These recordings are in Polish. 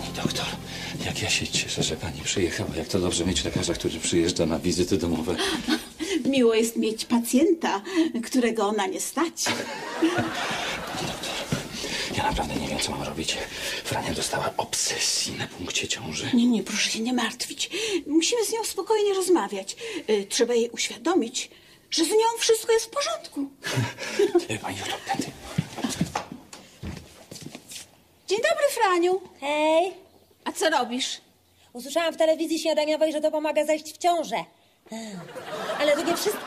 Pani doktor, jak ja się cieszę, że pani przyjechała. Jak to dobrze mieć lekarza, który przyjeżdża na wizyty domowe. Miło jest mieć pacjenta, którego ona nie stać. Pani doktor, ja naprawdę nie wiem, co mam robić. Frania dostała obsesji na punkcie ciąży. Nie, nie, proszę się nie martwić. Musimy z nią spokojnie rozmawiać. Y, Trzeba jej uświadomić, że z nią wszystko jest w porządku. Pani doktor, tędy. Dzień dobry, Franiu. Hej, A co robisz? usłyszałam w telewizji śniadaniowej, że to pomaga zajść w ciążę. Ale to nie wszystko.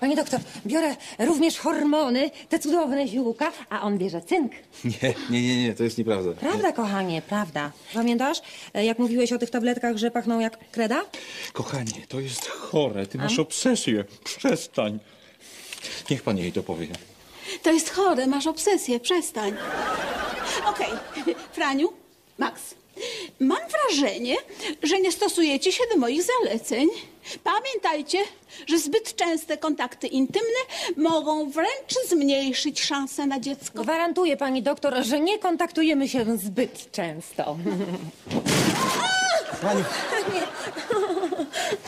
Pani doktor, biorę również hormony, te cudowne ziółka, a on bierze cynk. Nie, nie, nie, nie, to jest nieprawda. Prawda, kochanie, prawda. Pamiętasz, e, jak mówiłeś o tych tabletkach, że pachną jak kreda? Kochanie, to jest chore. Ty masz obsesję. Przestań. Niech pan jej to powie. To jest chore, masz obsesję, przestań. Okej, Franiu, Max, mam wrażenie, że nie stosujecie się do moich zaleceń. Pamiętajcie, że zbyt częste kontakty intymne mogą wręcz zmniejszyć szanse na dziecko. Gwarantuję pani doktor, że nie kontaktujemy się zbyt często. Pani,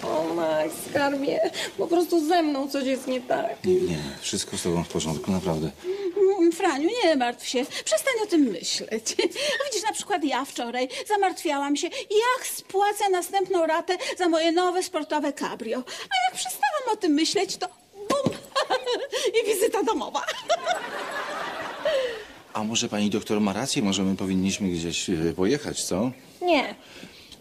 O, Max, skarbie, po prostu ze mną coś jest nie tak. nie, nie, wszystko z tobą w porządku, naprawdę. Mm, Franiu, nie martw się. Przestań o tym myśleć. Widzisz, na przykład ja wczoraj zamartwiałam się, jak spłacę następną ratę za moje nowe sportowe cabrio. A jak przestałam o tym myśleć, to bum! I wizyta domowa. A może pani doktor ma rację? Może my powinniśmy gdzieś e, pojechać, co? Nie.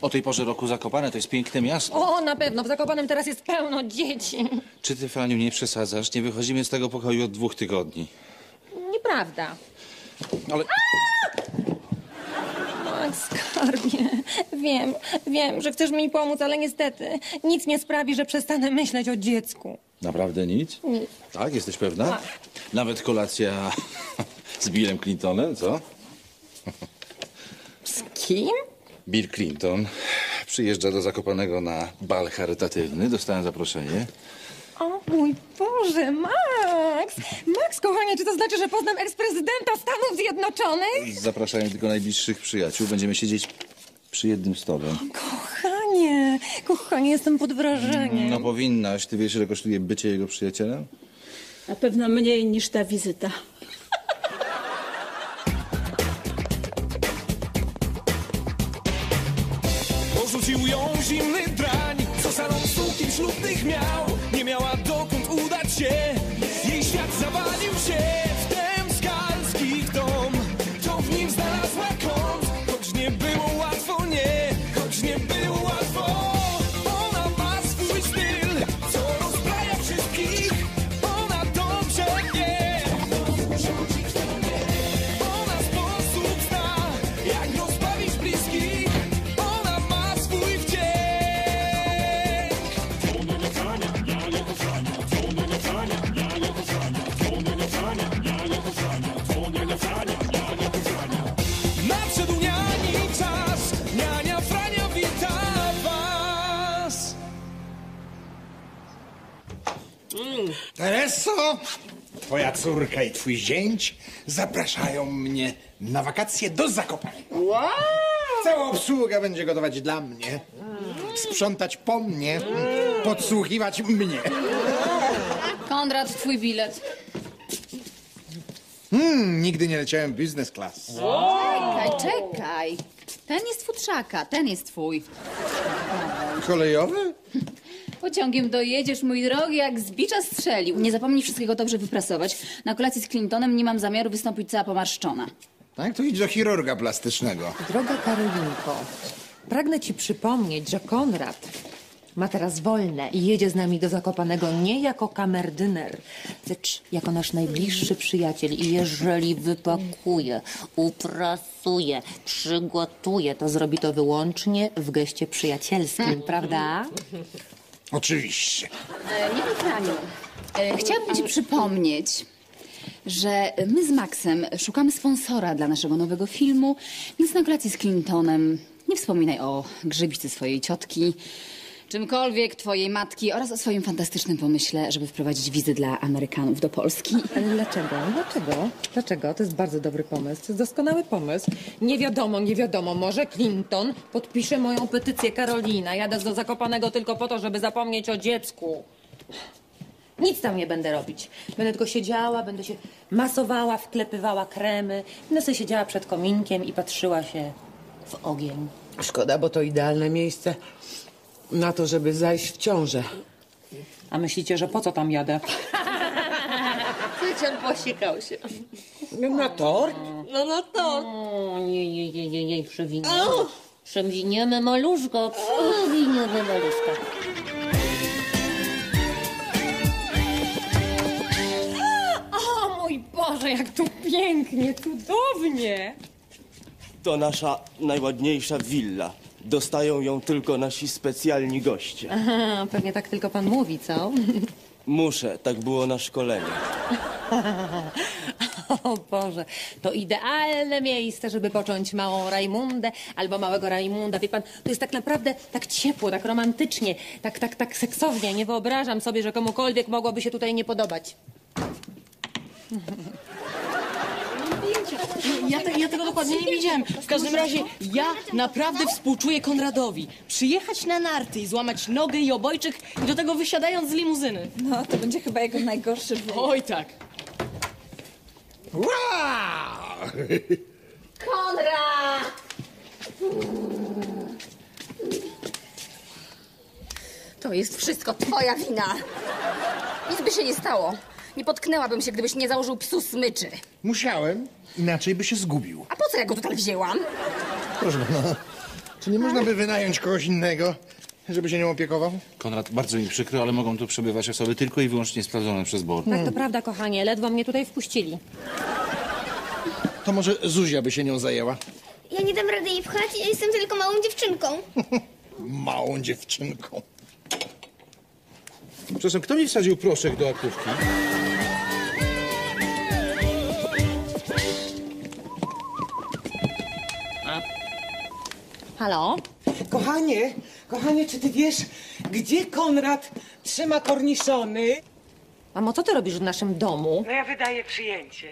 O tej porze roku Zakopane to jest piękne miasto. O, na pewno, w Zakopanem teraz jest pełno dzieci. Czy ty, Franiu, nie przesadzasz? Nie wychodzimy z tego pokoju od dwóch tygodni. Nieprawda. Ale... Max, skarbie, wiem, wiem, że chcesz mi pomóc, ale niestety nic nie sprawi, że przestanę myśleć o dziecku. Naprawdę nic? Nic. Tak, jesteś pewna? Tak. Nawet kolacja z Billem Clintonem, co? Z kim? Bill Clinton przyjeżdża do Zakopanego na bal charytatywny. Dostałem zaproszenie. O mój Boże, Max! Max, kochanie, czy to znaczy, że poznam eksprezydenta Stanów Zjednoczonych? Zapraszają tylko najbliższych przyjaciół. Będziemy siedzieć przy jednym stole. Kochanie, kochanie, jestem pod wrażeniem. No powinnaś. Ty wiesz, ile kosztuje bycie jego przyjacielem? Na pewno mniej niż ta wizyta. Nie miała dokąd udać się, Tereso, twoja córka i twój zięć zapraszają mnie na wakacje do Zakopanego. Cała obsługa będzie gotować dla mnie, sprzątać po mnie, podsłuchiwać mnie. Konrad, twój bilet. Hmm, nigdy nie leciałem business class. Czekaj, czekaj. Ten jest futrzaka, ten jest twój. Kolejowy? Pociągiem dojedziesz, mój drogi, jak z bicza strzelił. Nie zapomnij wszystkiego dobrze wyprasować. Na kolacji z Clintonem nie mam zamiaru wystąpić cała pomarszczona. Tak, to idź do chirurga plastycznego. Droga Karolinko, pragnę ci przypomnieć, że Konrad ma teraz wolne i jedzie z nami do Zakopanego nie jako kamerdyner, lecz jako nasz najbliższy przyjaciel. I jeżeli wypakuje, uprasuje, przygotuje, to zrobi to wyłącznie w geście przyjacielskim, prawda? Oczywiście. E, nie Franiu, e, chciałabym ci przypomnieć, że my z Maxem szukamy sponsora dla naszego nowego filmu, więc na kolacji z Clintonem nie wspominaj o grzybicy swojej ciotki. Czymkolwiek twojej matki oraz o swoim fantastycznym pomyśle, żeby wprowadzić wizy dla Amerykanów do Polski. Ale dlaczego? Dlaczego? Dlaczego? To jest bardzo dobry pomysł. To jest doskonały pomysł. Nie wiadomo, nie wiadomo. Może Clinton podpisze moją petycję Karolina. Jadę do Zakopanego tylko po to, żeby zapomnieć o dziecku. Nic tam nie będę robić. Będę tylko siedziała, będę się masowała, wklepywała kremy. Będę sobie siedziała przed kominkiem i patrzyła się w ogień. Szkoda, bo to idealne miejsce na to, żeby zajść w ciążę. A myślicie, że po co tam jadę? Cycian posikał się. Na tort? No na tort. O, nie, nie, nie, nie, nie, przewiniemy. Przewiniemy maluszko, przewiniemy maluszka. O mój Boże, jak tu pięknie, cudownie! To nasza najładniejsza willa. Dostają ją tylko nasi specjalni goście. Aha, pewnie tak tylko pan mówi, co? Muszę, tak było na szkoleniu. O Boże, to idealne miejsce, żeby począć małą Rajmundę albo małego Rajmunda. Wie pan, to jest tak naprawdę tak ciepło, tak romantycznie, tak, tak, tak seksownie. Nie wyobrażam sobie, że komukolwiek mogłoby się tutaj nie podobać. Ja, te, ja tego dokładnie nie widziałem. W każdym razie ja naprawdę współczuję Konradowi. Przyjechać na narty i złamać nogę i obojczyk i do tego wysiadając z limuzyny. No, to będzie chyba jego najgorszy wyjazd. Oj tak. Wow! To jest wszystko twoja wina. Nic by się nie stało. Nie potknęłabym się, gdybyś nie założył psu smyczy. Musiałem, inaczej by się zgubił. A po co ja go tutaj wzięłam? Proszę pana, czy nie można by wynająć kogoś innego, żeby się nią opiekował? Konrad, bardzo mi przykro, ale mogą tu przebywać osoby tylko i wyłącznie sprawdzone przez BOR. Tak, to prawda, kochanie, ledwo mnie tutaj wpuścili. To może Zuzia by się nią zajęła? Ja nie dam rady jej pchać, ja jestem tylko małą dziewczynką. Małą dziewczynką. Przepraszam, kto mi wsadził proszek do aktówki? Halo? Kochanie, kochanie, czy ty wiesz, gdzie Konrad trzyma korniszony? Mamo, co ty robisz w naszym domu? No ja wydaję przyjęcie.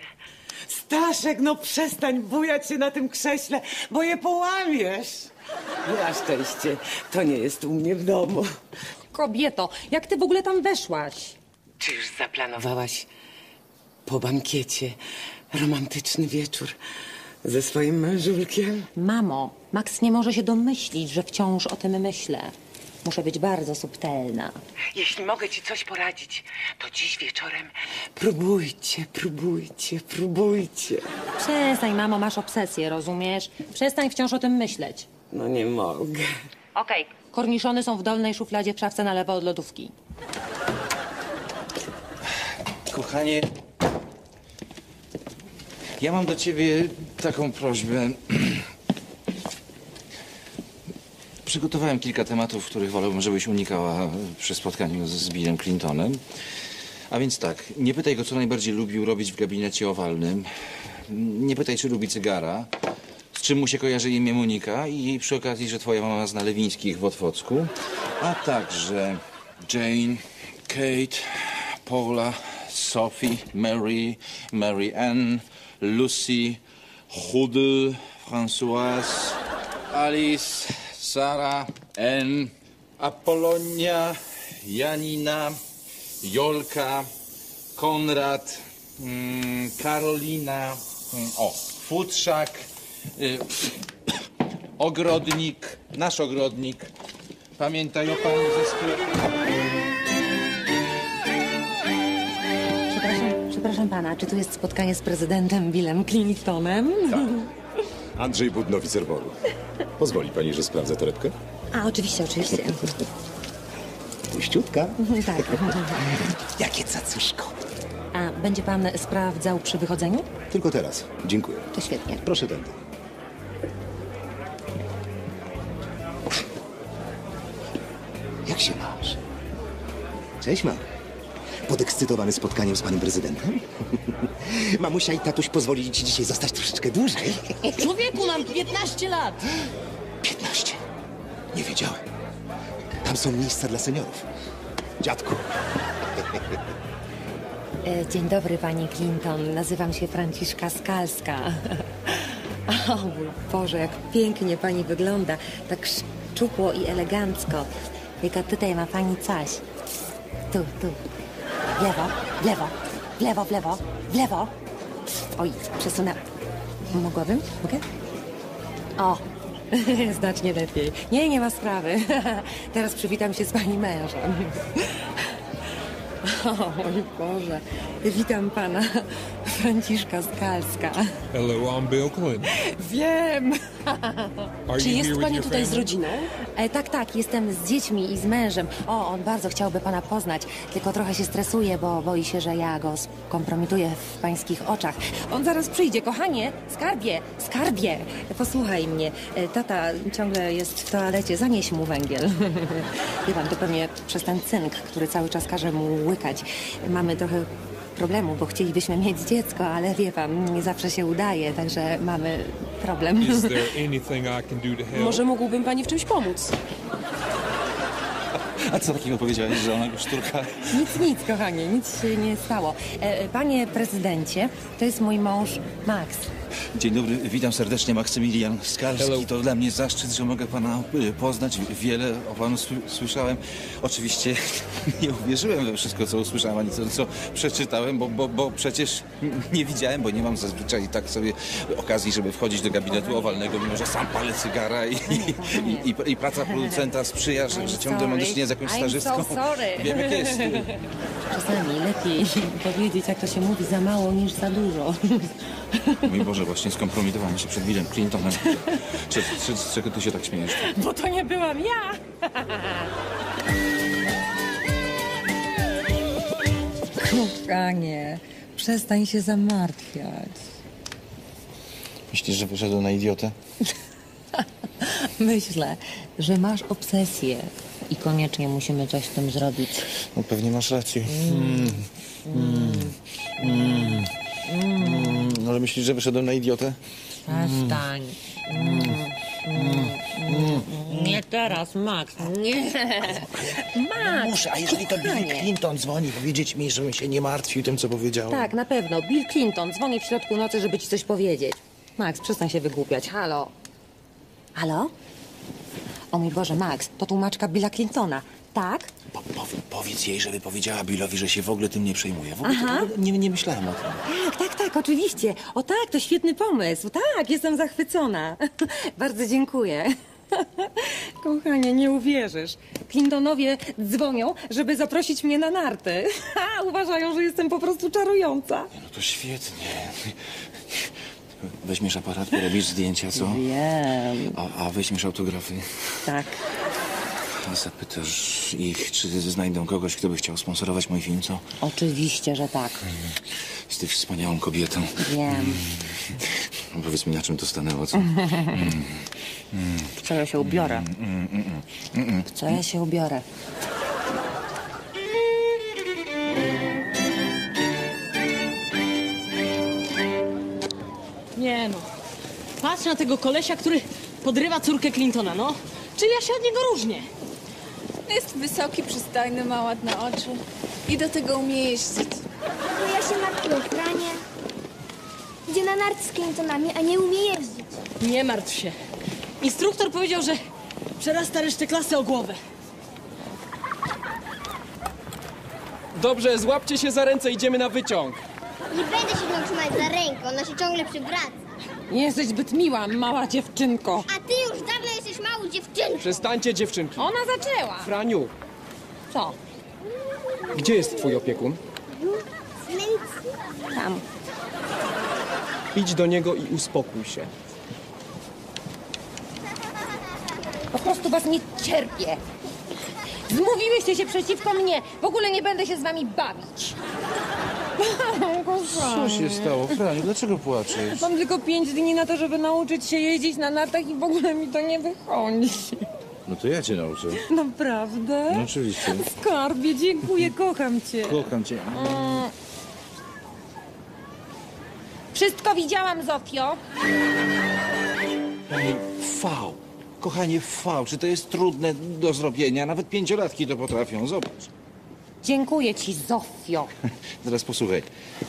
Staszek, no przestań bujać się na tym krześle, bo je połamiesz. Na szczęście, to nie jest u mnie w domu. Kobieto, jak ty w ogóle tam weszłaś? Czy już zaplanowałaś po bankiecie romantyczny wieczór ze swoim mężulkiem? Mamo, Max nie może się domyślić, że wciąż o tym myślę. Muszę być bardzo subtelna. Jeśli mogę ci coś poradzić, to dziś wieczorem próbujcie, próbujcie, próbujcie. Przestań, mamo, masz obsesję, rozumiesz? Przestań wciąż o tym myśleć. No nie mogę. Okej. Korniszony są w dolnej szufladzie w szafce na lewo od lodówki. Kochanie, ja mam do ciebie taką prośbę. Przygotowałem kilka tematów, których wolałbym, żebyś unikała przy spotkaniu z- Billem Clintonem. A więc tak, nie pytaj go, co najbardziej lubił robić w gabinecie owalnym. Nie pytaj, czy lubi cygara. Z czym mu się kojarzy imię Monika i przy okazji, że twoja mama zna Lewińskich w Otwocku. A także Jane, Kate, Paula, Sophie, Mary, Mary Ann, Lucy, Hudel, Françoise, Alice, Sara, Anne, Apolonia, Janina, Jolka, Konrad, mm, Karolina, mm, o, Futrzak, y, ogrodnik, nasz ogrodnik. Pamiętaj o pani ze sklepu. Przepraszam, przepraszam pana, czy tu jest spotkanie z prezydentem Billem Clintonem? Andrzej Budno, wicerboru. Pozwoli pani, że sprawdzę torebkę? A, oczywiście, oczywiście. Puściutka. tak. Jakie cacuszko. A będzie pan sprawdzał przy wychodzeniu? Tylko teraz. Dziękuję. To świetnie. Proszę tędy. Jak się masz? Cześć, mam. Podekscytowany spotkaniem z panem prezydentem? Mamusia i tatuś pozwolili ci dzisiaj zostać troszeczkę dłużej. Człowieku, mam 15 lat. 15. Nie wiedziałem. Ta Tam są miejsca dla seniorów. Dziadku. E, Dzień dobry, pani Clinton. Nazywam się Franciszka Skalska. O mój Boże, jak pięknie pani wygląda. Tak szczupło i elegancko. Tylko tutaj ma pani coś. Tu, tu. W lewo, w lewo, w lewo, w lewo, w lewo. Oj, przesunę. Mogłabym? Mogę? O, znacznie lepiej. Nie, nie ma sprawy. Teraz przywitam się z pani mężem. O mój Boże. Witam pana Franciszka Skalska. Hello, I'm Bill Clinton. Wiem. Are Czy jest pani tutaj z rodziną? E, tak, tak, jestem z dziećmi i z mężem. O, on bardzo chciałby pana poznać, tylko trochę się stresuje, bo boi się, że ja go skompromituję w pańskich oczach. On zaraz przyjdzie, kochanie, skarbie, skarbie. Posłuchaj mnie, e, tata ciągle jest w toalecie, zanieś mu węgiel. Wie pan, to pewnie przez ten cynk, który cały czas każe mu łykać. Mamy trochę problemu, bo chcielibyśmy mieć dziecko, ale wie pan, nie zawsze się udaje, także mamy problem. Is there anything I can do to help? Może mógłbym pani w czymś pomóc? A co takiego powiedziałeś, że ona go szturka? Nic, nic, kochanie, nic się nie stało. E, panie prezydencie, to jest mój mąż Max. Dzień dobry, witam serdecznie, Maksymilian Skalski. Hello. To dla mnie zaszczyt, że mogę pana y, poznać. Wiele o panu sły- słyszałem. Oczywiście nie uwierzyłem we wszystko, co usłyszałem, ani co, co przeczytałem, bo, bo, bo przecież nie widziałem, bo nie mam zazwyczaj tak sobie okazji, żeby wchodzić do gabinetu owalnego, mimo że sam palę cygara i, i, i, i praca producenta sprzyja, że, że ciągle mam do czynienia z jakąś stażystką. so. Wiem, jak jest. Czasami lepiej powiedzieć, jak to się mówi, za mało niż za dużo. Mój Boże, właśnie skompromitowałem się przed Billem Clintonem. Czy, czy, czego ty się tak śmiejesz? Bo to nie byłam ja! Kochanie, przestań się zamartwiać. Myślisz, że wyszedł na idiotę? Myślę, że masz obsesję i koniecznie musimy coś z tym zrobić. No pewnie masz rację. Mm. Mm. Mm. Mm. Ale myślisz, że wyszedłem na idiotę? Przestań. Nie teraz, Max. Nie. Max. Muszę, a jeżeli to Bill Clinton dzwoni, powiedzieć mi, żebym się nie martwił tym, co powiedział. Tak, na pewno. Bill Clinton dzwoni w środku nocy, żeby ci coś powiedzieć. Max, przestań się wygłupiać. Halo? Halo? O mój Boże, Max, to tłumaczka Billa Clintona. Tak? Po, powie- powiedz jej, żeby powiedziała Billowi, że się w ogóle tym nie przejmuje. W ogóle, Aha. ogóle nie, nie myślałem o tym. Tak, tak, tak, oczywiście. O tak, to świetny pomysł. Tak, jestem zachwycona. Bardzo dziękuję. Kochanie, nie uwierzysz. Clintonowie dzwonią, żeby zaprosić mnie na narty. Ha, uważają, że jestem po prostu czarująca. No to świetnie. Weźmiesz aparat, porobisz zdjęcia, co? Wiem. A, a weźmiesz autografy. Tak. A zapytasz ich, czy znajdą kogoś, kto by chciał sponsorować mój film, co? Oczywiście, że tak. Jesteś wspaniałą kobietą. Wiem. No, Powiedz mi, na czym to stanęło, co? W co ja się ubiorę? W co ja się ubiorę? Nie no. Patrz na tego kolesia, który podrywa córkę Clintona, no. Czyli ja się od niego różnię. Jest wysoki, przystojny, ma ładne oczy. I do tego umie jeździć. Ja się martwię o Franie. Idzie na narty z Clintonami, a nie umie jeździć. Nie martw się. Instruktor powiedział, że przerasta resztę klasy o głowę. Dobrze, złapcie się za ręce, idziemy na wyciąg. Nie będę się nią trzymać za rękę, ona się ciągle przywraca. Jesteś zbyt miła, mała dziewczynko. A ty już małą dziewczynką. Przestańcie, dziewczynki. Ona zaczęła. Franiu, Co? gdzie jest twój opiekun? Tam. Idź do niego i uspokój się. Po prostu was nie cierpię. Zmówiłyście się przeciwko mnie. W ogóle nie będę się z wami bawić. Co się stało? Franiu, dlaczego płaczesz? Mam tylko pięć dni na to, żeby nauczyć się jeździć na nartach i w ogóle mi to nie wychodzi. No to ja cię nauczę. Naprawdę? No oczywiście. Skarbie, dziękuję, kocham cię. Kocham cię. Mm. Wszystko widziałam, Zofio. V. kochanie, w fałszy to jest trudne do zrobienia. Nawet pięciolatki to potrafią. Zobacz. Dziękuję ci, Zofio. Teraz posłuchaj.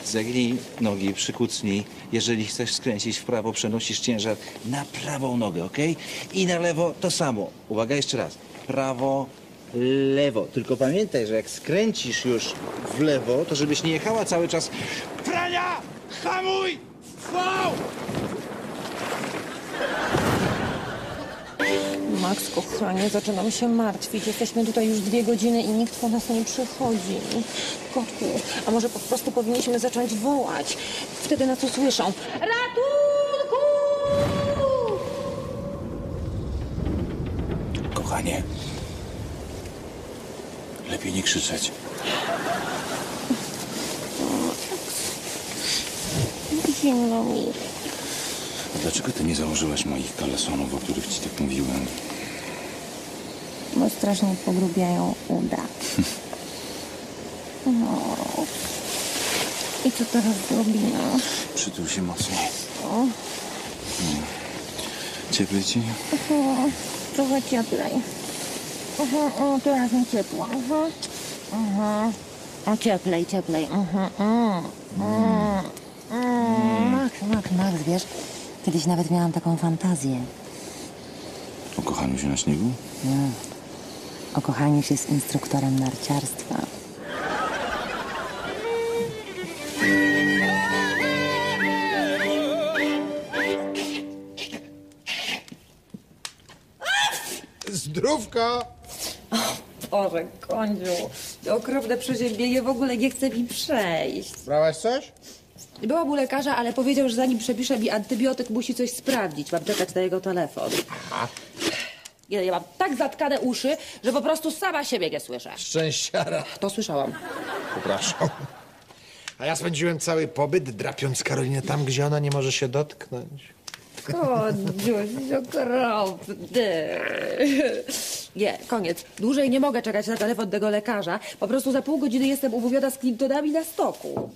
Zagnij nogi, przykucnij. Jeżeli chcesz skręcić w prawo, przenosisz ciężar na prawą nogę, ok? I na lewo to samo. Uwaga, jeszcze raz. Prawo, lewo. Tylko pamiętaj, że jak skręcisz już w lewo, to żebyś nie jechała cały czas. Prania! Hamuj! Fał! Max, kochanie, zaczynam się martwić. Jesteśmy tutaj już dwie godziny i nikt po nas nie przychodzi. Kotku, a może po prostu powinniśmy zacząć wołać? Wtedy nas usłyszą. Ratunku! Kochanie, lepiej nie krzyczeć. Zimno mi. Dlaczego ty nie założyłaś moich kalesonów, o których ci tak mówiłem? Bo strasznie pogrubiają uda. No. I co teraz zrobimy? Przytul się mocniej. O, Cieplej ci? trochę cieplej. Mhm, o, teraz mi ciepło. Mhm. Mhm. O, cieplej, cieplej. Mhm, mm, mm, mm. Max, Max, Max, wiesz, kiedyś nawet miałam taką fantazję. O kochaniu się na śniegu? Mm. O kochaniu się z instruktorem narciarstwa. Zdrówko! Boże, kądziu, to okropne przeziębienie w ogóle nie chce mi przejść. Brałaś coś? Byłam u lekarza, ale powiedział, że zanim przepisze mi antybiotyk, musi coś sprawdzić. Mam czekać na jego telefon. Ja, ja mam tak zatkane uszy, że po prostu sama siebie nie słyszę. Szczęściara. To słyszałam. Przepraszam. A ja spędziłem cały pobyt drapiąc Karolinę tam, gdzie ona nie może się dotknąć. Kądziuś, okropny. Nie, koniec. Dłużej nie mogę czekać na telefon tego lekarza. Po prostu za pół godziny jestem umówiona z Clintonami na stoku.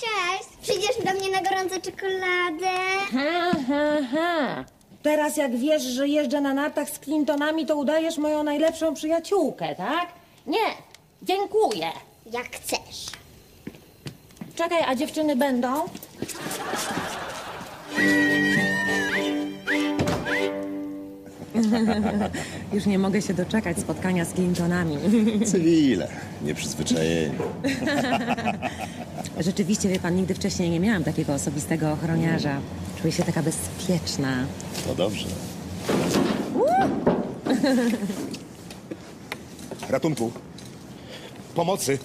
Cześć! Przyjdziesz do mnie na gorącą czekoladę? Ha, ha, ha. Teraz jak wiesz, że jeżdżę na nartach z Clintonami, to udajesz moją najlepszą przyjaciółkę, tak? Nie, dziękuję. Jak chcesz. Czekaj, a dziewczyny będą? Już nie mogę się doczekać spotkania z Clintonami. Cywile, nieprzyzwyczajeni. Rzeczywiście, wie pan, nigdy wcześniej nie miałam takiego osobistego ochroniarza. Czuję się taka bezpieczna. To dobrze. Ratunku. Pomocy.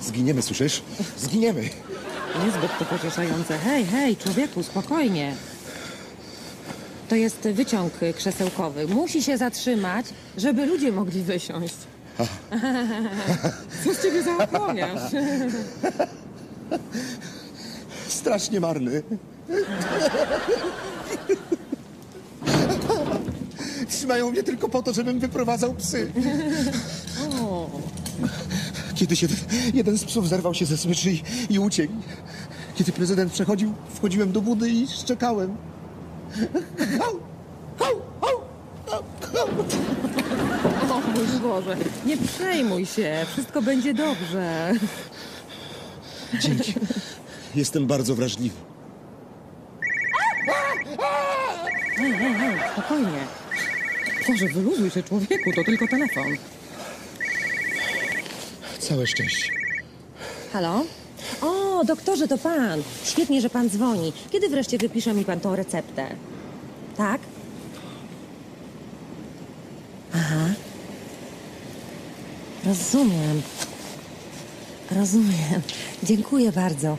Zginiemy, słyszysz? Zginiemy. Niezbyt to pocieszające. Hej, hej, człowieku, spokojnie. To jest wyciąg krzesełkowy. Musi się zatrzymać, żeby ludzie mogli wysiąść. Co z ciebie za ochroniarz? Strasznie marny. Trzymają mnie tylko po to, żebym wyprowadzał psy. Kiedyś jeden, jeden z psów zerwał się ze smyczy i, i uciekł. Kiedy prezydent przechodził, wchodziłem do budy i szczekałem. Hał! Hał! Hał! Hał! Hał! o mój Boże, nie przejmuj się, wszystko będzie dobrze. Dzięki. Jestem bardzo wrażliwy. Hej, hej, hej, spokojnie. Boże, wyluzuj się, człowieku, to tylko telefon. Całe szczęście. Halo? O, doktorze, to pan. Świetnie, że pan dzwoni. Kiedy wreszcie wypisze mi pan tą receptę? Tak? Aha. Rozumiem. Rozumiem. Dziękuję bardzo.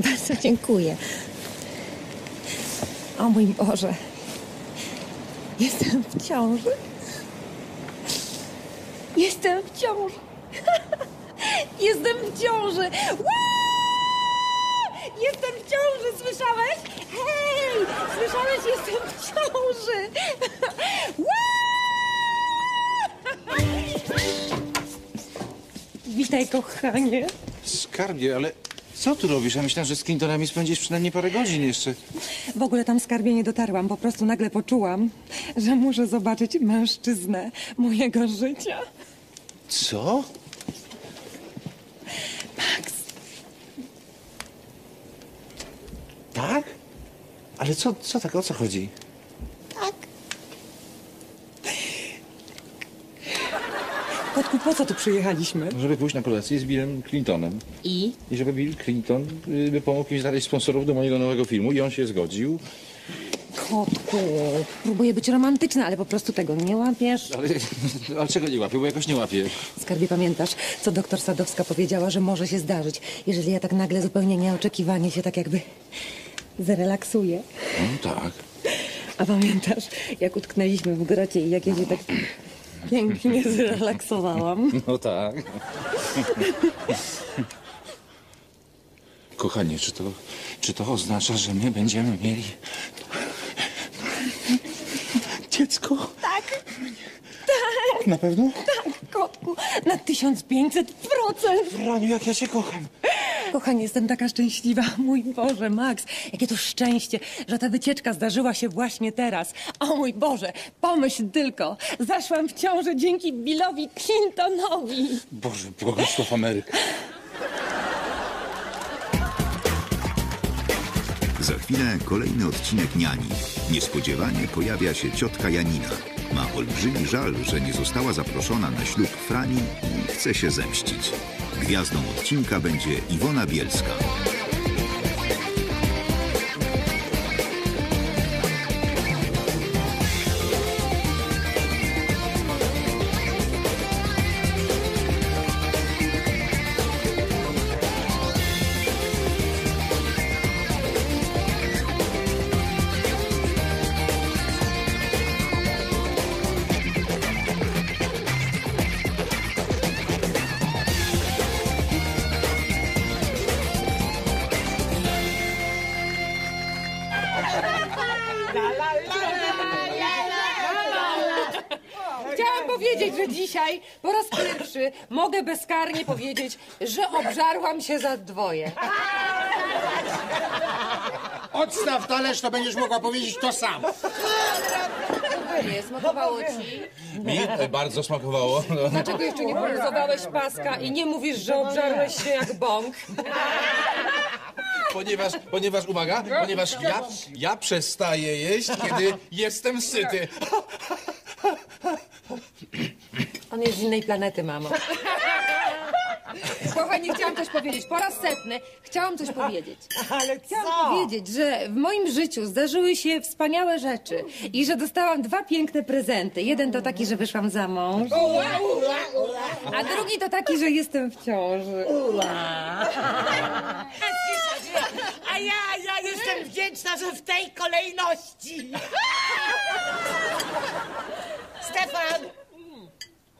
Bardzo dziękuję. O mój Boże. Jestem w ciąży. Jestem w ciąży. Jestem w ciąży. Jestem w ciąży, słyszałeś? Hej! Słyszałeś? Jestem w ciąży. Witaj, kochanie. Skarbie, ale Co tu robisz? Ja myślałem, że z Clintonami spędzisz przynajmniej parę godzin jeszcze. W ogóle tam skarbie nie dotarłam. Po prostu nagle poczułam, że muszę zobaczyć mężczyznę mojego życia. Co? Max, Tak? Ale co, co tak, o co chodzi? kotku, po co tu przyjechaliśmy? Żeby pójść na kolację z Billem Clintonem. I? I żeby Bill Clinton y, by pomógł mi znaleźć sponsorów do mojego nowego filmu i on się zgodził. Kotku, próbuję być romantyczna, ale po prostu tego nie łapiesz. Ale, ale czego nie łapię, bo jakoś nie łapię. Skarbie, pamiętasz, co doktor Sadowska powiedziała, że może się zdarzyć, jeżeli ja tak nagle zupełnie nieoczekiwanie się tak jakby zrelaksuję. No tak. A pamiętasz, jak utknęliśmy w grocie i jak ja się tak pięknie zrelaksowałam? No tak. Kochanie, czy to, czy to oznacza, że my będziemy mieli dziecko? Tak. Tak. Na pewno? Tak, kotku, na 1500%. Raniu, jak ja cię kocham. Kochanie, jestem taka szczęśliwa. Mój Boże, Max, jakie to szczęście, że ta wycieczka zdarzyła się właśnie teraz. O mój Boże, pomyśl tylko, zaszłam w ciążę dzięki Billowi Clintonowi. Boże, błogosław Amerykę. Za chwilę kolejny odcinek Niani. Niespodziewanie pojawia się ciotka Janina. Ma olbrzymi żal, że nie została zaproszona na ślub Frani i chce się zemścić. Gwiazdą odcinka będzie Iwona Bielska. Chciałam powiedzieć, że dzisiaj po raz pierwszy mogę bezkarnie powiedzieć, że obżarłam się za dwoje. Odstaw talerz, to będziesz mogła powiedzieć to samo. Nie, smakowało ci? Mi e, bardzo smakowało. Dlaczego jeszcze nie poluzowałeś paska i nie mówisz, że obżarłeś się jak bąk? Ponieważ, ponieważ, uwaga, ponieważ ja, ja przestaję jeść, kiedy jestem syty. On jest z innej planety, mamo. Kochani, chciałam coś powiedzieć. Po raz setny chciałam coś powiedzieć. Ale Chciałam powiedzieć, że w moim życiu zdarzyły się wspaniałe rzeczy i że dostałam dwa piękne prezenty. Jeden to taki, że wyszłam za mąż, a drugi to taki, że jestem w ciąży. A ja, ja jestem wdzięczna, że w tej kolejności. Stefan!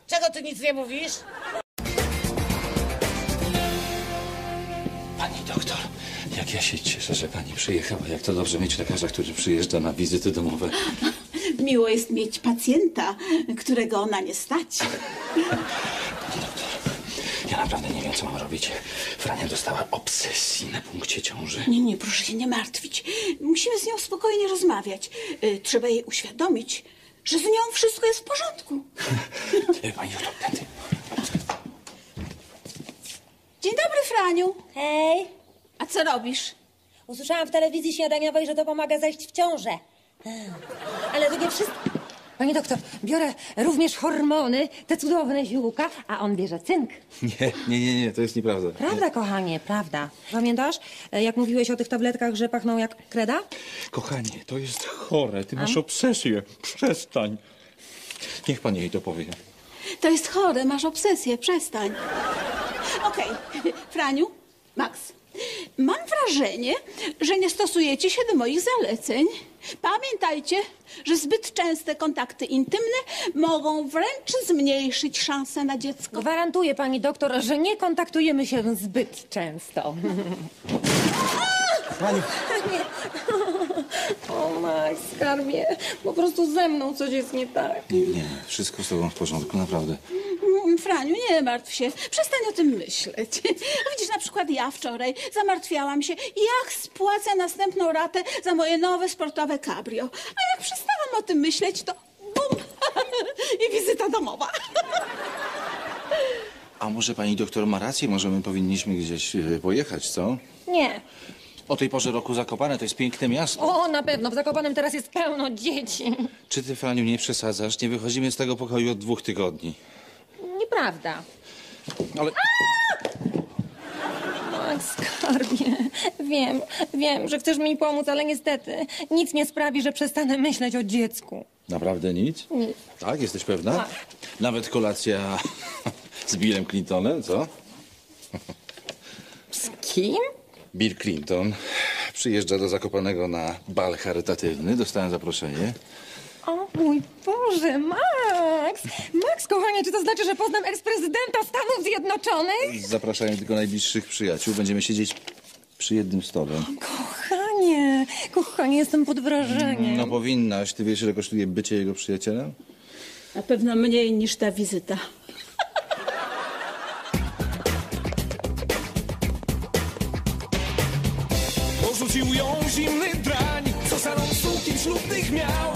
Czego ty nic nie mówisz? Jak ja się cieszę, że pani przyjechała. Jak to dobrze mieć lekarza, który przyjeżdża na wizyty domowe. Miło jest mieć pacjenta, którego ona nie stać. Pani doktor, ja naprawdę nie wiem, co mam robić. Frania dostała obsesji na punkcie ciąży. Nie, nie, proszę się nie martwić. Musimy z nią spokojnie rozmawiać. Y, Trzeba jej uświadomić, że z nią wszystko jest w porządku. E, Pani doktor, tędy. Dzień dobry, Franiu. Hej, A co robisz? usłyszałam w telewizji śniadaniowej, że to pomaga zajść w ciążę. Ale to nie wszystko. Pani doktor, biorę również hormony, te cudowne ziółka, a on bierze cynk. Nie, nie, nie, nie, to jest nieprawda. Prawda, kochanie, prawda. Pamiętasz, e, jak mówiłeś o tych tabletkach, że pachną jak kreda? Kochanie, to jest chore. Ty masz obsesję. Przestań. Niech pan jej to powie. To jest chore, masz obsesję, przestań. Okej, Franiu, Max, mam wrażenie, że nie stosujecie się do moich zaleceń. Pamiętajcie, że zbyt częste kontakty intymne mogą wręcz zmniejszyć szanse na dziecko. Gwarantuję pani doktor, że nie kontaktujemy się zbyt często. Pani, O Max, skarbie, po prostu ze mną coś jest nie tak. nie, nie, wszystko z tobą w porządku, naprawdę. Mm, Franiu, nie martw się. Przestań o tym myśleć. Widzisz, na przykład ja wczoraj zamartwiałam się, jak spłacę następną ratę za moje nowe sportowe cabrio. A jak przestałam o tym myśleć, to bum! I wizyta domowa. A może pani doktor ma rację? Może my powinniśmy gdzieś e, pojechać, co? Nie. O tej porze roku Zakopane to jest piękne miasto. O, na pewno. W Zakopanem teraz jest pełno dzieci. Czy ty, Franiu, nie przesadzasz? Nie wychodzimy z tego pokoju od dwóch tygodni. Nieprawda. Ale... Max, skarbie. Wiem, wiem, że chcesz mi pomóc, ale niestety nic nie sprawi, że przestanę myśleć o dziecku. Naprawdę nic? Nic. Tak? Jesteś pewna? Tak. Nawet kolacja z Billem Clintonem, co? Z kim? Bill Clinton przyjeżdża do Zakopanego na bal charytatywny. Dostałem zaproszenie. O mój Boże, Max! Max, kochanie, czy to znaczy, że poznam eksprezydenta Stanów Zjednoczonych? Zapraszają tylko najbliższych przyjaciół. Będziemy siedzieć przy jednym stole. Kochanie, kochanie, jestem pod wrażeniem. No powinnaś. Ty wiesz, ile kosztuje bycie jego przyjacielem? Na pewno mniej niż ta wizyta. Porzucił ją zimny drań Co salon sukien ślubnych miał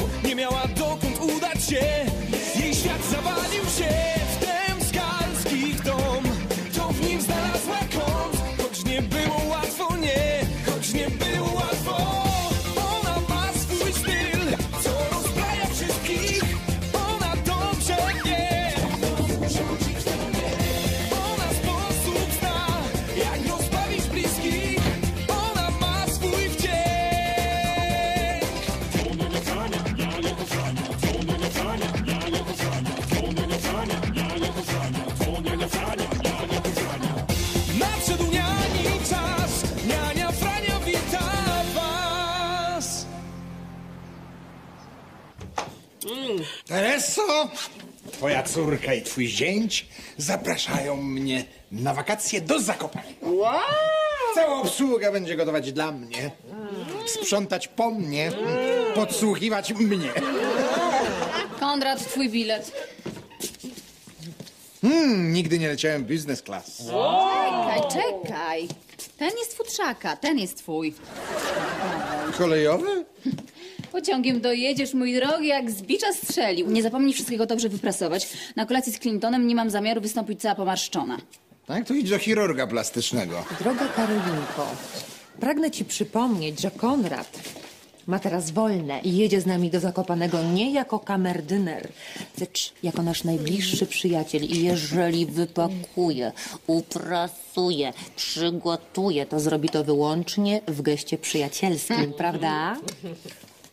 Tereso, twoja córka i twój zięć zapraszają mnie na wakacje do Zakopanego. Cała obsługa będzie gotować dla mnie, sprzątać po mnie, podsłuchiwać mnie. Konrad, twój bilet. Hmm, nigdy nie leciałem business class. Czekaj, czekaj. Ten jest futrzaka, ten jest twój. Kolejowy? Pociągiem dojedziesz, mój drogi, jak z bicza strzelił. Nie zapomnij wszystkiego dobrze wyprasować. Na kolacji z Clintonem nie mam zamiaru wystąpić cała pomarszczona. Tak, to idź do chirurga plastycznego. Droga Karolinko, pragnę ci przypomnieć, że Konrad ma teraz wolne i jedzie z nami do Zakopanego nie jako kamerdyner, lecz jako nasz najbliższy przyjaciel. I jeżeli wypakuje, uprasuje, przygotuje, to zrobi to wyłącznie w geście przyjacielskim, prawda?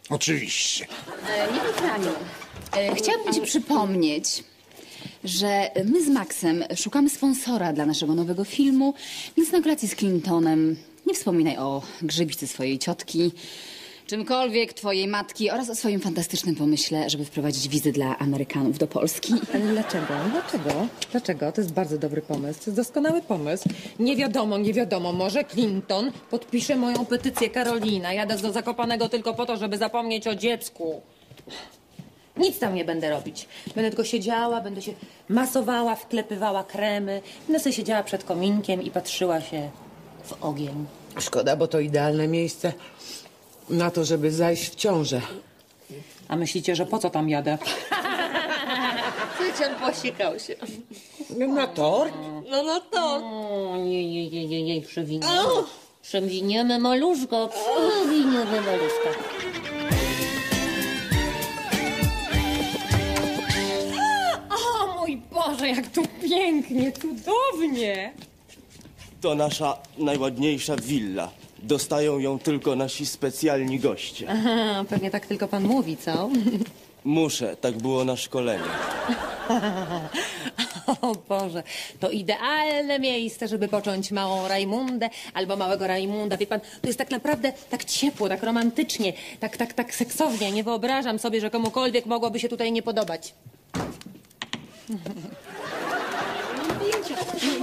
Oczywiście. E, wiem, Franiu. E, chciałabym ci przypomnieć, że my z Maxem szukamy sponsora dla naszego nowego filmu, więc na kolacji z Clintonem nie wspominaj o grzybicy swojej ciotki, czymkolwiek twojej matki oraz o swoim fantastycznym pomyśle, żeby wprowadzić wizy dla Amerykanów do Polski. Ale dlaczego? Dlaczego? Dlaczego? To jest bardzo dobry pomysł. To jest doskonały pomysł. Nie wiadomo, nie wiadomo. Może Clinton podpisze moją petycję Karolina. Jadę do Zakopanego tylko po to, żeby zapomnieć o dziecku. Nic tam nie będę robić. Będę tylko siedziała, będę się masowała, wklepywała kremy. Będę sobie siedziała przed kominkiem i patrzyła się w ogień. Szkoda, bo to idealne miejsce na to, żeby zajść w ciążę. A myślicie, że po co tam jadę? Cycian posikał się. Na tort? No, no to. O, nie, nie, nie, nie, nie, przewiniemy. Przewiniemy maluszko, przewiniemy maluszka. O mój Boże, jak tu pięknie, cudownie! To nasza najładniejsza willa. Dostają ją tylko nasi specjalni goście. Aha, pewnie tak tylko pan mówi, co? Muszę, tak było na szkoleniu. O Boże, to idealne miejsce, żeby począć małą Rajmundę albo małego Rajmunda. Wie pan, to jest tak naprawdę tak ciepło, tak romantycznie, tak, tak, tak seksownie. Nie wyobrażam sobie, że komukolwiek mogłoby się tutaj nie podobać.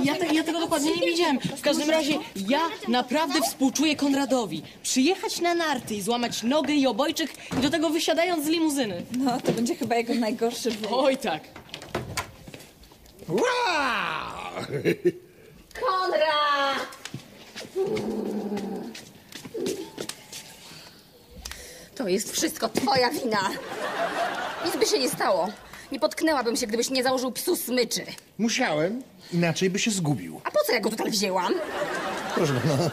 Ja, te, ja tego dokładnie nie widziałem. W każdym razie ja naprawdę współczuję Konradowi. Przyjechać na narty i złamać nogę i obojczyk i do tego wysiadając z limuzyny. No, to będzie chyba jego najgorszy wyjazd. Oj tak. Wow! Konrad! To jest wszystko twoja wina. Nic by się nie stało. Nie potknęłabym się, gdybyś nie założył psu smyczy. Musiałem, inaczej by się zgubił. A po co ja go tutaj wzięłam? Proszę pana,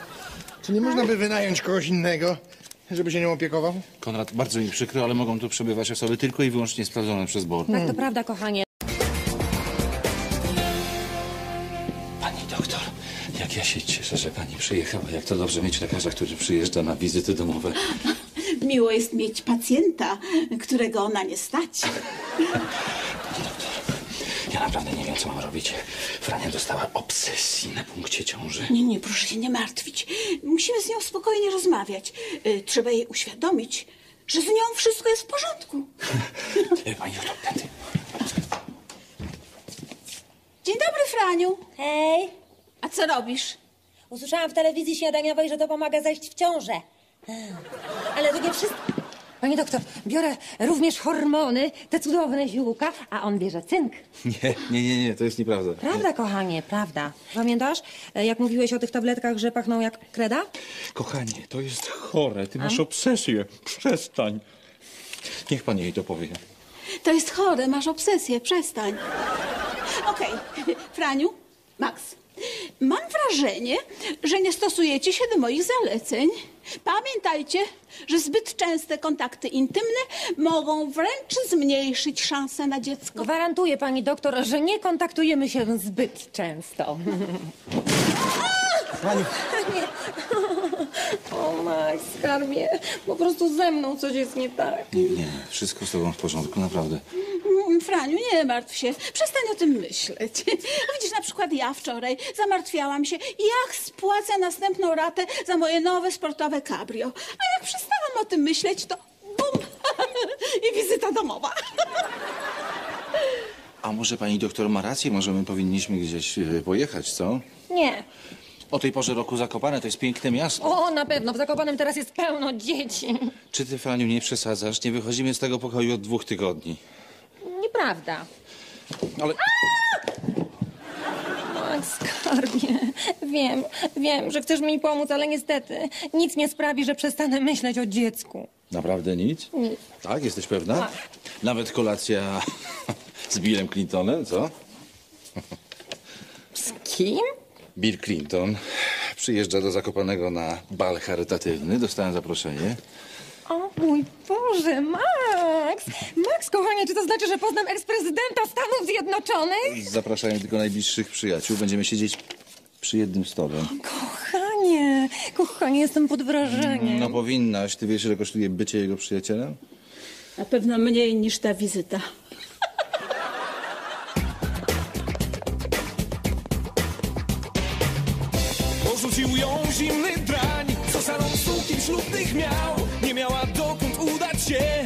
czy nie można by wynająć kogoś innego, żeby się nią opiekował? Konrad, bardzo mi przykro, ale mogą tu przebywać osoby tylko i wyłącznie sprawdzone przez BOR. Tak, to prawda, kochanie. Pani doktor, jak ja się cieszę, że pani przyjechała. Jak to dobrze mieć lekarza, który przyjeżdża na wizyty domowe. Miło jest mieć pacjenta, którego ona nie stać. Ja naprawdę nie wiem, co mam robić. Frania dostała obsesji na punkcie ciąży. Nie, nie, proszę się nie martwić. Musimy z nią spokojnie rozmawiać. Y, Trzeba jej uświadomić, że z nią wszystko jest w porządku. E, Pani doktor, tędy. Dzień dobry, Franiu. Hej. A co robisz? Usłyszałam w telewizji śniadaniowej, że to pomaga zajść w ciążę. Ale to nie wszystko. Pani doktor, biorę również hormony, te cudowne ziółka, a on bierze cynk. Nie, nie, nie, nie, to jest nieprawda. Prawda, kochanie, prawda. Pamiętasz, e, jak mówiłeś o tych tabletkach, że pachną jak kreda? Kochanie, to jest chore. Ty A? masz obsesję. Przestań. Niech pani jej to powie. To jest chore, masz obsesję, przestań. Okej, Franiu, Max, mam wrażenie, że nie stosujecie się do moich zaleceń. Pamiętajcie, że zbyt częste kontakty intymne mogą wręcz zmniejszyć szanse na dziecko. Gwarantuję pani doktor, że nie kontaktujemy się zbyt często. Pani, Nie. O, Max, skarbie, po prostu ze mną coś jest nie tak. nie, nie, wszystko z tobą w porządku, naprawdę. Mm, Franiu, nie martw się. Przestań o tym myśleć. Widzisz, na przykład ja wczoraj zamartwiałam się, jak spłacę następną ratę za moje nowe sportowe cabrio. A jak przestałam o tym myśleć, to bum! I wizyta domowa. A może pani doktor ma rację? Może my powinniśmy gdzieś e, pojechać, co? Nie. O tej porze roku Zakopane to jest piękne miasto. O, na pewno, w Zakopanem teraz jest pełno dzieci. Czy ty, Franiu, nie przesadzasz? Nie wychodzimy z tego pokoju od dwóch tygodni. Nieprawda. Ale... Skarbie, wiem, wiem, że chcesz mi pomóc, ale niestety nic nie sprawi, że przestanę myśleć o dziecku. Naprawdę nic? Nic. Tak, jesteś pewna? Tak. Nawet kolacja z Billem Clintonem, co? Z kim? Bill Clinton przyjeżdża do Zakopanego na bal charytatywny. Dostałem zaproszenie. O mój Boże, Max! Max, kochanie, czy to znaczy, że poznam eksprezydenta Stanów Zjednoczonych? Zapraszają tylko najbliższych przyjaciół. Będziemy siedzieć przy jednym stole. Kochanie, kochanie, jestem pod wrażeniem. No powinnaś. Ty wiesz, ile kosztuje bycie jego przyjacielem? Na pewno mniej niż ta wizyta. Miał Nie miała dokąd udać się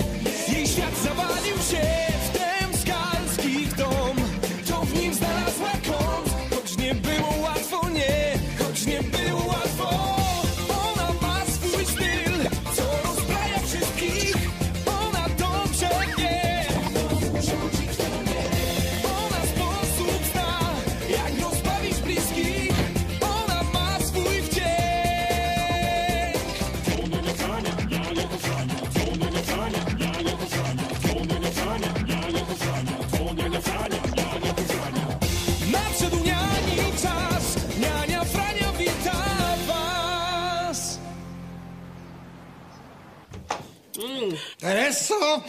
Tereso,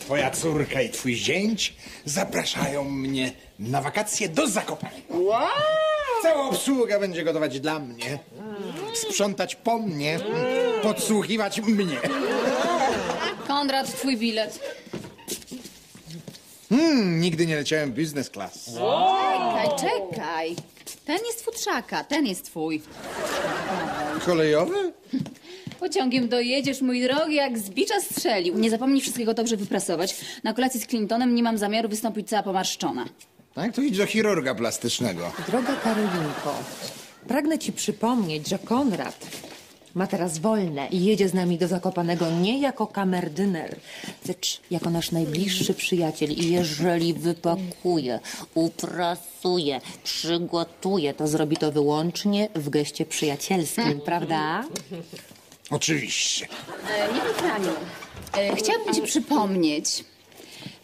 twoja córka i twój zięć zapraszają mnie na wakacje do Zakopanego. Cała obsługa będzie gotować dla mnie, sprzątać po mnie, podsłuchiwać mnie. Konrad, twój bilet. Hmm, nigdy nie leciałem business class. Czekaj, czekaj. Ten jest futrzaka, ten jest twój. Kolejowy? Pociągiem dojedziesz, mój drogi, jak z bicza strzelił. Nie zapomnij wszystkiego dobrze wyprasować. Na kolacji z Clintonem nie mam zamiaru wystąpić cała pomarszczona. Tak, to idź do chirurga plastycznego. Droga Karolinko, pragnę ci przypomnieć, że Konrad Ma teraz wolne i jedzie z nami do Zakopanego nie jako kamerdyner, lecz jako nasz najbliższy przyjaciel. I jeżeli wypakuje, uprasuje, przygotuje, to zrobi to wyłącznie w geście przyjacielskim, prawda? Oczywiście. E, Nie Franiu. E, Chciałabym ci przypomnieć,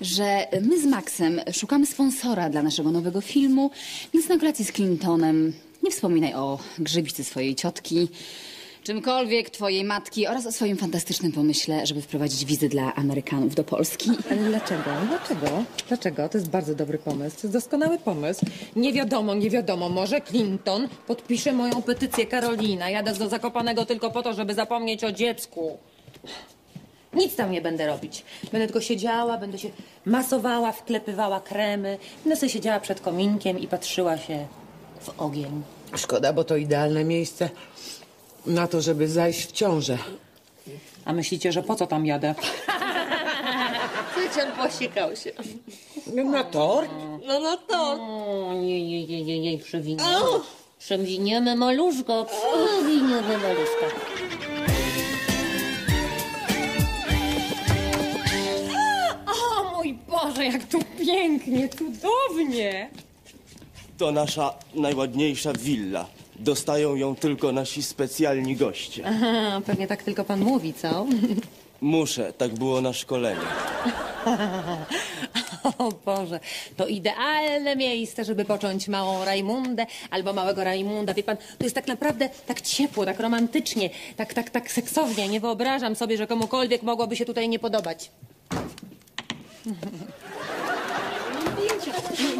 że my z Maxem szukamy sponsora dla naszego nowego filmu, więc na kolacji z Clintonem nie wspominaj o grzybicy swojej ciotki, czymkolwiek twojej matki oraz o swoim fantastycznym pomyśle, żeby wprowadzić wizy dla Amerykanów do Polski. Ale dlaczego? Dlaczego? Dlaczego? To jest bardzo dobry pomysł. To jest doskonały pomysł. Nie wiadomo, nie wiadomo. Może Clinton podpisze moją petycję Karolina. Jadę do Zakopanego tylko po to, żeby zapomnieć o dziecku. Nic tam nie będę robić. Będę tylko siedziała, będę się masowała, wklepywała kremy. Będę sobie siedziała przed kominkiem i patrzyła się w ogień. Szkoda, bo to idealne miejsce na to, żeby zajść w ciążę. A myślicie, że po co tam jadę? Cycian posikał się. Na tort? No, no to. O, nie, nie, nie, nie, nie, przewiniemy. Przewiniemy maluszko, przewiniemy maluszka. O mój Boże, jak tu pięknie, cudownie! To nasza najładniejsza willa. Dostają ją tylko nasi specjalni goście. Aha, pewnie tak tylko pan mówi, co? Muszę, tak było na szkoleniu. O Boże, to idealne miejsce, żeby począć małą Rajmundę albo małego Rajmunda. Wie pan, to jest tak naprawdę tak ciepło, tak romantycznie, tak, tak, tak seksownie. Nie wyobrażam sobie, że komukolwiek mogłoby się tutaj nie podobać.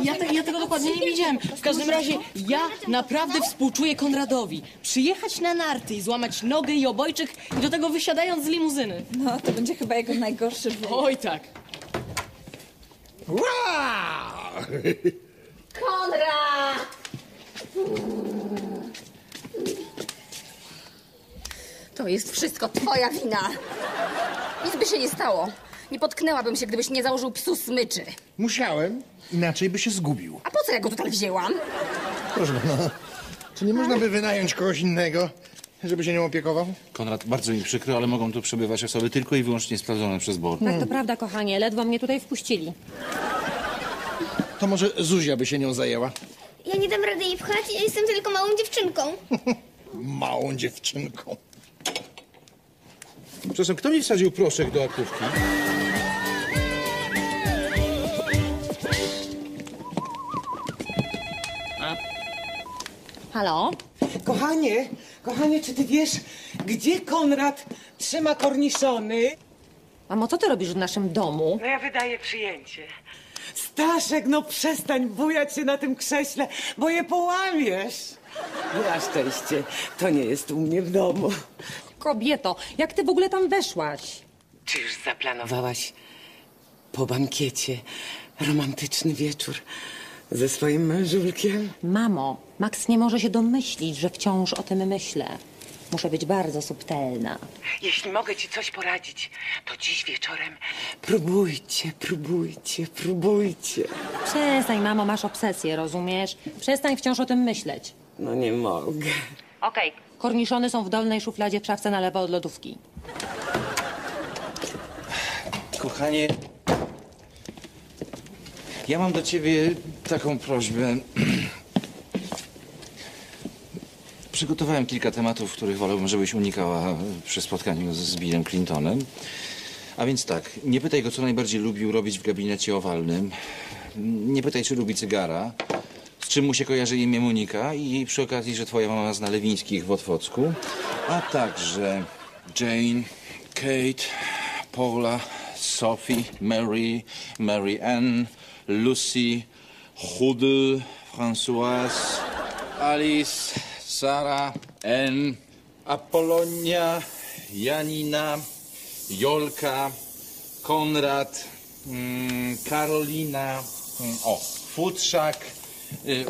Ja, te, ja tego dokładnie nie widziałem. W każdym razie ja naprawdę współczuję Konradowi. Przyjechać na narty i złamać nogę i obojczyk i do tego wysiadając z limuzyny. No, to będzie chyba jego najgorszy wyjazd. Oj tak. Wow! Konrad! To jest wszystko twoja wina. Nic by się nie stało. Nie potknęłabym się, gdybyś nie założył psu smyczy. Musiałem, inaczej by się zgubił. A po co ja go tutaj wzięłam? Proszę pana, czy nie można by wynająć kogoś innego, żeby się nią opiekował? Konrad, bardzo mi przykro, ale mogą tu przebywać osoby tylko i wyłącznie sprawdzone przez BOR. Tak, to prawda, kochanie, ledwo mnie tutaj wpuścili. To może Zuzia by się nią zajęła? Ja nie dam rady jej pchać, ja jestem tylko małą dziewczynką. Małą dziewczynką. Przepraszam, kto mi wsadził proszek do aktówki? Halo? Kochanie, kochanie, czy ty wiesz, gdzie Konrad trzyma korniszony? Mamo, co ty robisz w naszym domu? No ja wydaję przyjęcie. Staszek, no przestań bujać się na tym krześle, bo je połamiesz. Na szczęście, to nie jest u mnie w domu. Kobieto, jak ty w ogóle tam weszłaś? Czy już zaplanowałaś po bankiecie romantyczny wieczór ze swoim mężulkiem? Mamo, Max nie może się domyślić, że wciąż o tym myślę. Muszę być bardzo subtelna. Jeśli mogę ci coś poradzić, to dziś wieczorem próbujcie, próbujcie, próbujcie. Przestań, mamo, masz obsesję, rozumiesz? Przestań wciąż o tym myśleć. No nie mogę. Okej. Korniszony są w dolnej szufladzie w szafce na lewo od lodówki. Kochanie, ja mam do ciebie taką prośbę. Przygotowałem kilka tematów, których wolałbym, żebyś unikała przy spotkaniu z- Billem Clintonem. A więc tak, nie pytaj go, co najbardziej lubił robić w gabinecie owalnym. Nie pytaj, czy lubi cygara. Z czym mu się kojarzy imię Monika i przy okazji, że twoja mama zna Lewińskich w Otwocku. A także Jane, Kate, Paula, Sophie, Mary, Mary Ann, Lucy, Hudel, Françoise, Alice, Sara, Anne, Apolonia, Janina, Jolka, Konrad, mm, Karolina, mm, o, Futrzak, y,